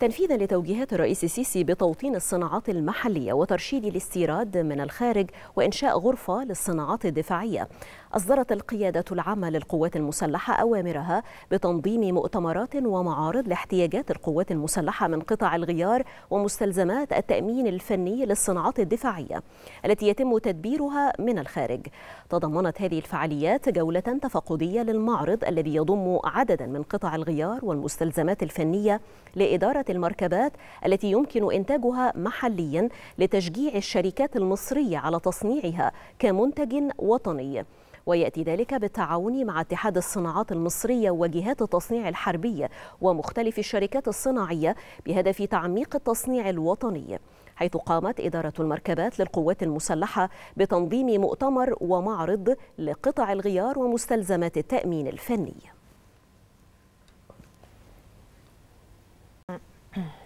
تنفيذا لتوجيهات الرئيس السيسي بتوطين الصناعات المحلية وترشيد الاستيراد من الخارج وإنشاء غرفة للصناعات الدفاعية. أصدرت القيادة العامة للقوات المسلحة أوامرها بتنظيم مؤتمرات ومعارض لاحتياجات القوات المسلحة من قطع الغيار ومستلزمات التأمين الفني للصناعات الدفاعية التي يتم تدبيرها من الخارج. تضمنت هذه الفعاليات جولة تفقدية للمعرض الذي يضم عددا من قطع الغيار والمستلزمات الفنية لإدارة المركبات التي يمكن إنتاجها محليا لتشجيع الشركات المصرية على تصنيعها كمنتج وطني. ويأتي ذلك بالتعاون مع اتحاد الصناعات المصرية وجهات التصنيع الحربية ومختلف الشركات الصناعية بهدف تعميق التصنيع الوطني حيث قامت إدارة المركبات للقوات المسلحة بتنظيم مؤتمر ومعرض لقطع الغيار ومستلزمات التأمين الفني. Hmm.